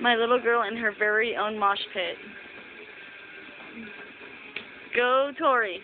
My little girl in her very own mosh pit. Go, Tori.